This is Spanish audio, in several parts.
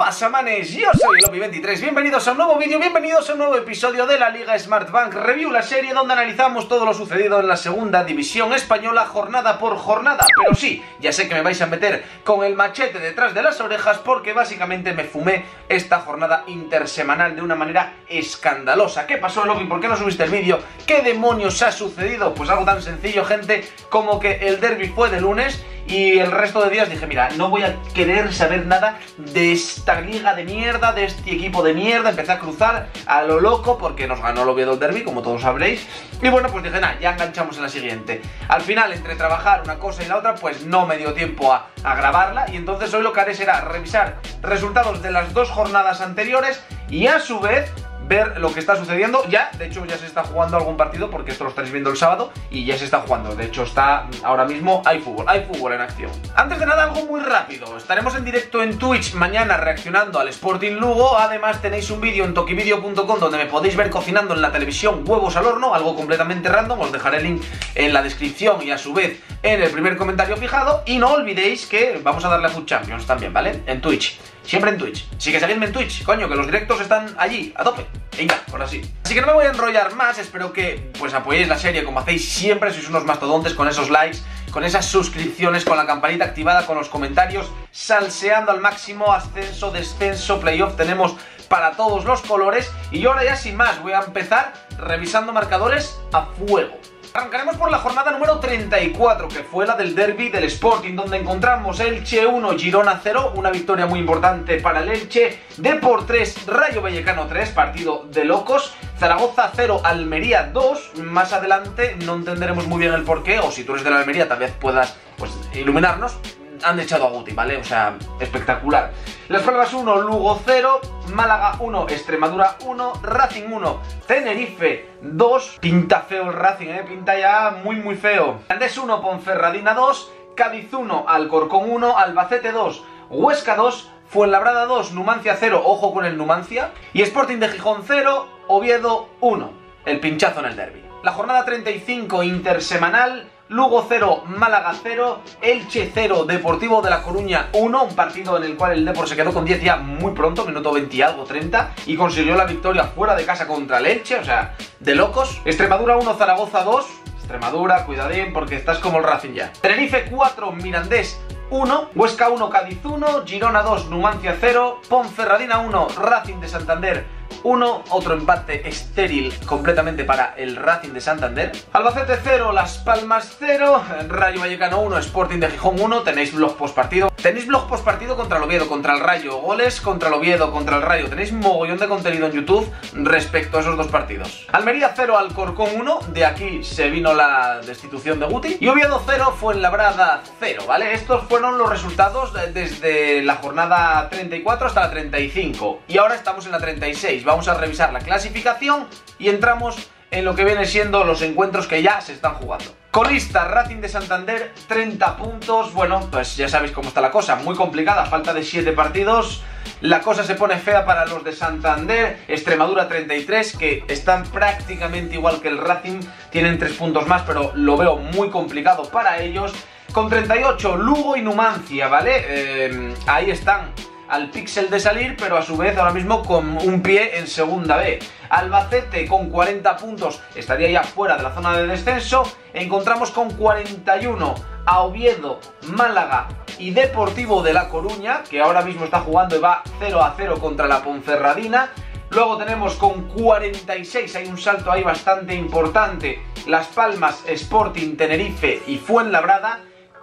pasa, manes? Yo soy Lopi23, bienvenidos a un nuevo vídeo, bienvenidos a un nuevo episodio de la Liga Smartbank Review, la serie donde analizamos todo lo sucedido en la segunda división española jornada por jornada. Pero sí, ya sé que me vais a meter con el machete detrás de las orejas porque básicamente me fumé esta jornada intersemanal de una manera escandalosa. ¿Qué pasó, Lopi? ¿Por qué no subiste el vídeo? ¿Qué demonios ha sucedido? Pues algo tan sencillo, gente, como que el derby fue de lunes y el resto de días dije, mira, no voy a querer saber nada de esta liga de mierda, de este equipo de mierda. Empecé a cruzar a lo loco porque nos ganó el Oviedo el Derby, como todos sabréis. Y bueno, pues dije, nada, ya enganchamos en la siguiente. Al final, entre trabajar una cosa y la otra, pues no me dio tiempo a, a grabarla. Y entonces hoy lo que haré será revisar resultados de las dos jornadas anteriores y a su vez ver lo que está sucediendo. Ya, de hecho, ya se está jugando algún partido porque esto lo estáis viendo el sábado y ya se está jugando. De hecho, está ahora mismo, hay fútbol, hay fútbol en acción. Antes de nada, algo muy rápido. Estaremos en directo en Twitch mañana reaccionando al Sporting Lugo. Además, tenéis un vídeo en tokivideo.com donde me podéis ver cocinando en la televisión huevos al horno, algo completamente random. Os dejaré el link en la descripción y a su vez en el primer comentario fijado. Y no olvidéis que vamos a darle a Food Champions también, ¿vale? En Twitch. Siempre en Twitch. Sí que seguidme en Twitch, coño, que los directos están allí, a tope. Venga, ahora sí. Así que no me voy a enrollar más, espero que pues apoyéis la serie como hacéis siempre, sois unos mastodontes con esos likes, con esas suscripciones, con la campanita activada, con los comentarios, salseando al máximo, ascenso, descenso, playoff, tenemos para todos los colores. Y yo ahora ya sin más voy a empezar revisando marcadores a fuego. Arrancaremos por la jornada número 34, que fue la del derby del Sporting, donde encontramos Elche 1, Girona 0, una victoria muy importante para el Elche, Depor 3, Rayo Vallecano 3, partido de locos, Zaragoza 0, Almería 2, más adelante no entenderemos muy bien el porqué, o si tú eres de la Almería tal vez puedas pues, iluminarnos, han echado a Guti, ¿vale? O sea, espectacular. Las Palmas 1, Lugo 0, Málaga 1, Extremadura 1, Racing 1, Tenerife 2. Pinta feo el Racing, ¿eh? Pinta ya muy, muy feo. Andes 1, Ponferradina 2, Cádiz 1, Alcorcón 1, Albacete 2, Huesca 2, Fuenlabrada 2, Numancia 0, ojo con el Numancia, y Sporting de Gijón 0, Oviedo 1. El pinchazo en el derby. La jornada 35 intersemanal Lugo 0, Málaga 0, Elche 0, Deportivo de La Coruña 1, un partido en el cual el Depor se quedó con 10 ya muy pronto, minuto 20 y algo, 30, y consiguió la victoria fuera de casa contra el Elche, o sea, de locos. Extremadura 1, Zaragoza 2, Extremadura, cuidadín, porque estás como el Racing ya. Tenerife 4, Mirandés 1, Huesca 1, Cádiz 1, Girona 2, Numancia 0, Ponferradina 1, Racing de Santander 1, otro empate estéril completamente para el Racing de Santander. Albacete 0, Las Palmas 0, Rayo Vallecano 1, Sporting de Gijón 1, tenéis blog post partido. Tenéis blog post partido contra el Oviedo, contra el Rayo, goles contra el Oviedo, contra el Rayo. Tenéis mogollón de contenido en YouTube respecto a esos dos partidos. Almería 0, Alcorcón 1, de aquí se vino la destitución de Guti. Y Oviedo 0, Fuenlabrada 0, ¿vale? Estos fueron los resultados desde la jornada 34 hasta la 35. Y ahora estamos en la 36 vamos a revisar la clasificación y entramos en lo que viene siendo los encuentros que ya se están jugando. Colista, Racing de Santander, 30 puntos. Bueno, pues ya sabéis cómo está la cosa, muy complicada, falta de 7 partidos. La cosa se pone fea para los de Santander, Extremadura 33, que están prácticamente igual que el Racing, tienen 3 puntos más, pero lo veo muy complicado para ellos. Con 38, Lugo y Numancia, ¿vale? Eh, ahí están al píxel de salir, pero a su vez ahora mismo con un pie en segunda B. Albacete con 40 puntos estaría ya fuera de la zona de descenso. Encontramos con 41 a Oviedo, Málaga y Deportivo de La Coruña, que ahora mismo está jugando y va 0 a 0 contra la Ponferradina. Luego tenemos con 46, hay un salto ahí bastante importante, Las Palmas, Sporting, Tenerife y Fuenlabrada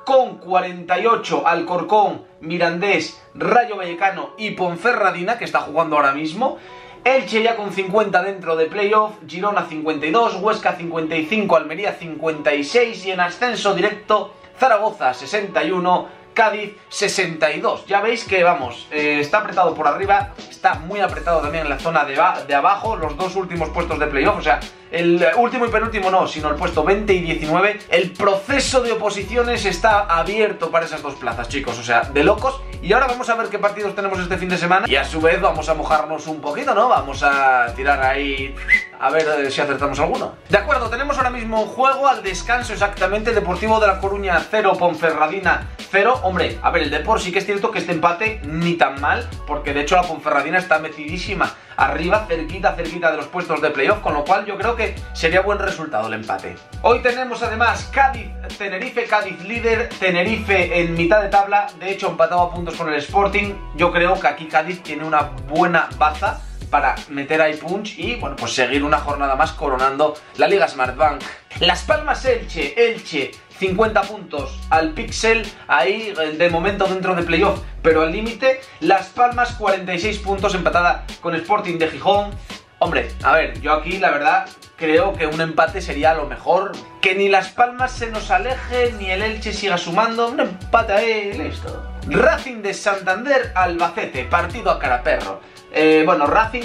con 48 Alcorcón, Mirandés, Rayo Vallecano y Ponferradina, que está jugando ahora mismo. Elche ya con 50 dentro de playoff, Girona 52, Huesca 55, Almería 56 y en ascenso directo Zaragoza 61, Cádiz 62. Ya veis que, vamos, eh, está apretado por arriba, está muy apretado también en la zona de, de abajo, los dos últimos puestos de playoff, o sea, el último y penúltimo no, sino el puesto 20 y 19. El proceso de oposiciones está abierto para esas dos plazas, chicos, o sea, de locos. Y ahora vamos a ver qué partidos tenemos este fin de semana y a su vez vamos a mojarnos un poquito, ¿no? Vamos a tirar ahí a ver eh, si acertamos alguno. De acuerdo, tenemos ahora mismo juego al descanso exactamente. Deportivo de la Coruña 0, Ponferradina 0. Hombre, a ver, el Depor sí que es cierto que este empate ni tan mal, porque de hecho la Ponferradina está metidísima arriba, cerquita, cerquita de los puestos de playoff, con lo cual yo creo que sería buen resultado el empate. Hoy tenemos además Cádiz, Tenerife, Cádiz líder, Tenerife en mitad de tabla, de hecho empatado a puntos con el Sporting. Yo creo que aquí Cádiz tiene una buena baza para meter ahí punch y, bueno, pues seguir una jornada más coronando la Liga Smartbank. Las Palmas Elche, Elche, 50 puntos al pixel, ahí de momento dentro de playoff, pero al límite. Las Palmas 46 puntos empatada con Sporting de Gijón. Hombre, a ver, yo aquí la verdad creo que un empate sería lo mejor. Que ni Las Palmas se nos aleje, ni el Elche siga sumando. Un empate ahí, listo. Racing de Santander, Albacete, partido a cara perro. Eh, bueno, Racing,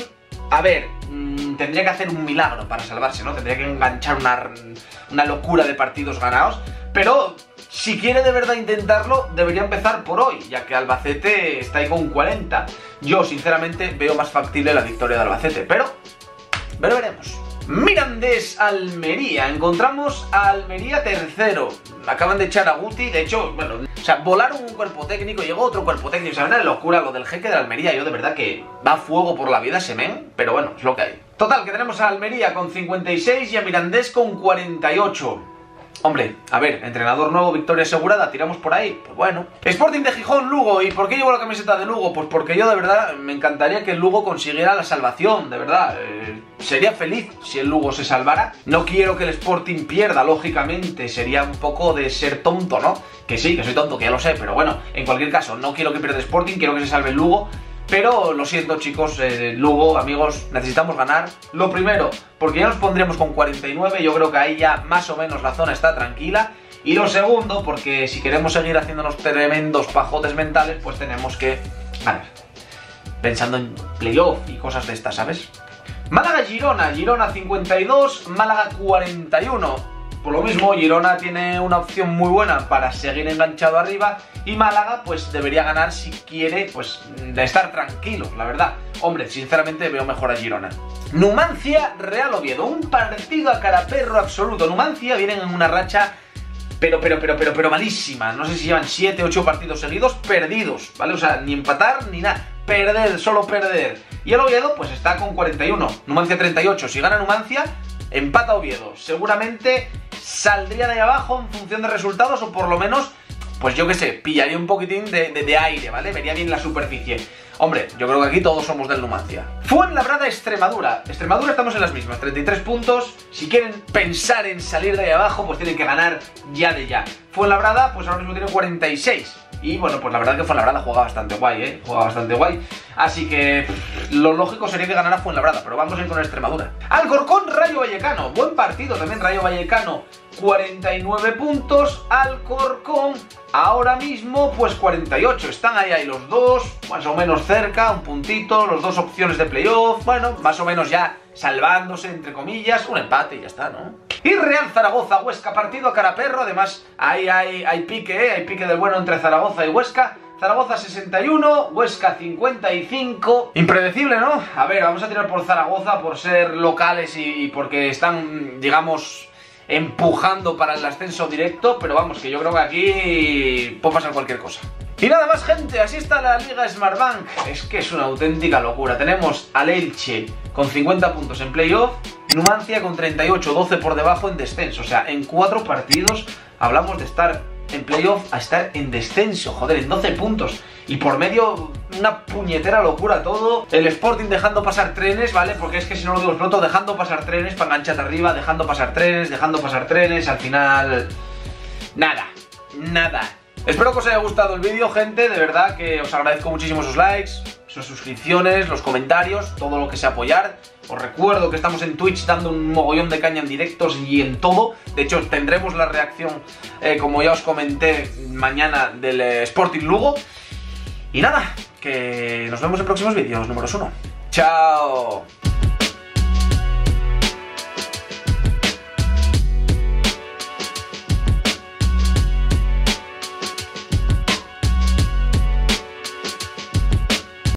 a ver, mm, tendría que hacer un milagro para salvarse, ¿no? Tendría que enganchar una, una locura de partidos ganados. Pero si quiere de verdad intentarlo, debería empezar por hoy, ya que Albacete está ahí con 40. Yo, sinceramente, veo más factible la victoria de Albacete, pero, pero veremos. Mirandés Almería, encontramos a Almería tercero. Acaban de echar a Guti, de hecho, bueno, o sea, volaron un cuerpo técnico, llegó otro cuerpo técnico, o sea, una locura lo del jeque de Almería. Yo de verdad que va a fuego por la vida ese men, pero bueno, es lo que hay. Total, que tenemos a Almería con 56 y a Mirandés con 48. Hombre, a ver, entrenador nuevo, victoria asegurada, tiramos por ahí, pues bueno. Sporting de Gijón, Lugo, ¿y por qué llevo la camiseta de Lugo? Pues porque yo de verdad me encantaría que el Lugo consiguiera la salvación, de verdad. Eh, sería feliz si el Lugo se salvara. No quiero que el Sporting pierda, lógicamente, sería un poco de ser tonto, ¿no? Que sí, que soy tonto, que ya lo sé, pero bueno, en cualquier caso, no quiero que pierda el Sporting, quiero que se salve el Lugo. Pero lo siento chicos, eh, Lugo, amigos, necesitamos ganar. Lo primero, porque ya nos pondríamos con 49, yo creo que ahí ya más o menos la zona está tranquila. Y lo segundo, porque si queremos seguir haciéndonos tremendos pajotes mentales, pues tenemos que ganar. Pensando en playoff y cosas de estas, ¿sabes? Málaga-Girona, Girona 52, Málaga 41. Por lo mismo, Girona tiene una opción muy buena para seguir enganchado arriba y Málaga pues debería ganar si quiere pues de estar tranquilo, la verdad. Hombre, sinceramente veo mejor a Girona. Numancia, Real Oviedo, un partido a cara perro absoluto. Numancia vienen en una racha pero, pero, pero, pero, pero malísima. No sé si llevan 7, 8 partidos seguidos perdidos, ¿vale? O sea, ni empatar ni nada. Perder, solo perder. Y el Oviedo, pues está con 41. Numancia 38. Si gana Numancia, empata Oviedo. Seguramente saldría de ahí abajo en función de resultados o por lo menos, pues yo qué sé, pillaría un poquitín de, aire, ¿vale? Vería bien la superficie. Hombre, yo creo que aquí todos somos del Numancia. Fuenlabrada, Extremadura. Extremadura estamos en las mismas, 33 puntos. Si quieren pensar en salir de ahí abajo, pues tienen que ganar ya de ya. Fuenlabrada, pues ahora mismo tiene 46. Y bueno, pues la verdad que Fuenlabrada juega bastante guay, ¿eh? Juega bastante guay. Así que lo lógico sería que ganara Fuenlabrada, pero vamos a ir con Extremadura. Alcorcón, Rayo Vallecano. Buen partido también, Rayo Vallecano. 49 puntos. Alcorcón, ahora mismo, pues 48. Están ahí, ahí los dos, más o menos cerca, un puntito, los dos opciones de playoff. Bueno, más o menos ya salvándose, entre comillas, un empate y ya está, ¿no? Y Real Zaragoza, Huesca, partido a cara perro, además ahí hay, hay pique, ¿eh? hay pique del bueno entre Zaragoza y Huesca. Zaragoza 61, Huesca 55. Impredecible, ¿no? A ver, vamos a tirar por Zaragoza por ser locales y, y porque están, digamos, empujando para el ascenso directo, pero vamos, que yo creo que aquí puede pasar cualquier cosa. Y nada más gente, así está la Liga Smartbank. Es que es una auténtica locura. Tenemos al Elche con 50 puntos en playoff, Numancia con 38, 12 por debajo en descenso. O sea, en cuatro partidos hablamos de estar en playoff a estar en descenso, joder, en 12 puntos. Y por medio, una puñetera locura todo. El Sporting dejando pasar trenes, ¿vale? Porque es que si no lo digo pronto, dejando pasar trenes para engancharte arriba, dejando pasar trenes, dejando pasar trenes, al final... Nada, nada. Espero que os haya gustado el vídeo, gente, de verdad que os agradezco muchísimo sus likes, sus suscripciones, los comentarios, todo lo que sea apoyar. Os recuerdo que estamos en Twitch dando un mogollón de caña en directos y en todo. De hecho, tendremos la reacción, eh, como ya os comenté, mañana del eh, Sporting Lugo. Y nada, que nos vemos en próximos vídeos, números uno. ¡Chao!